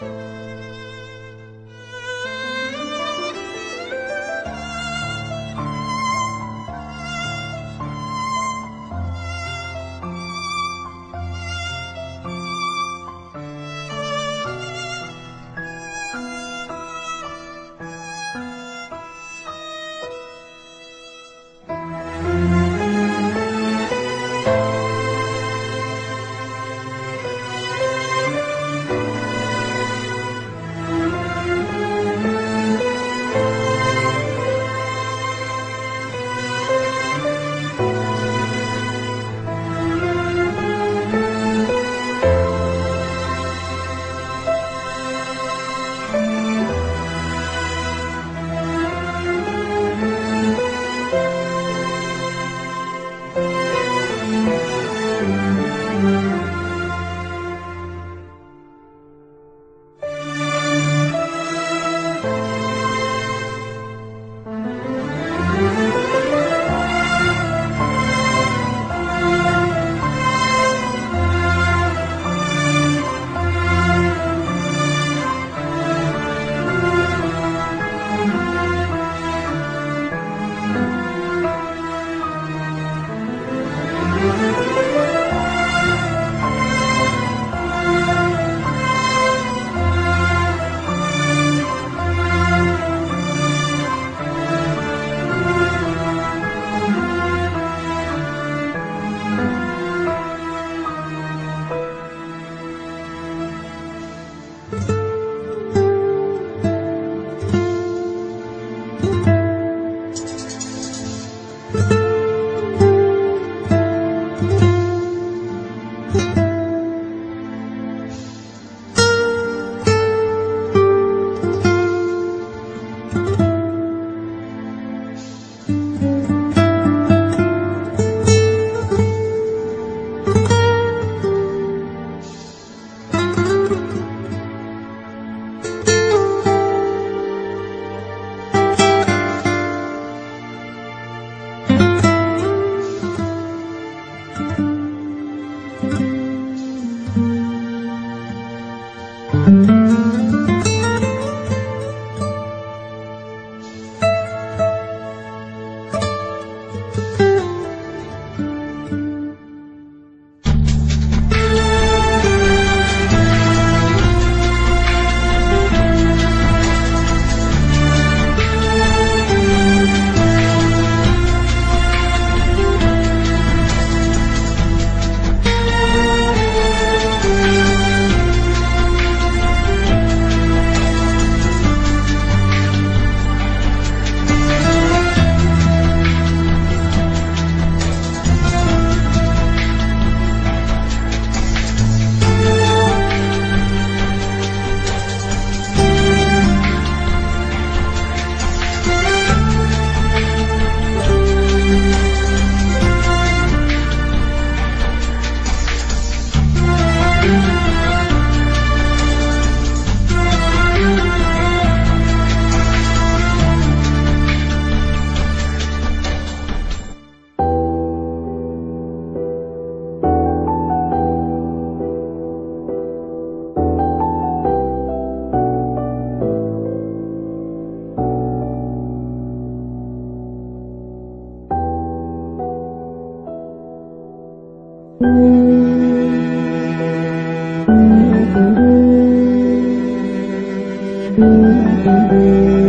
Música Thank you.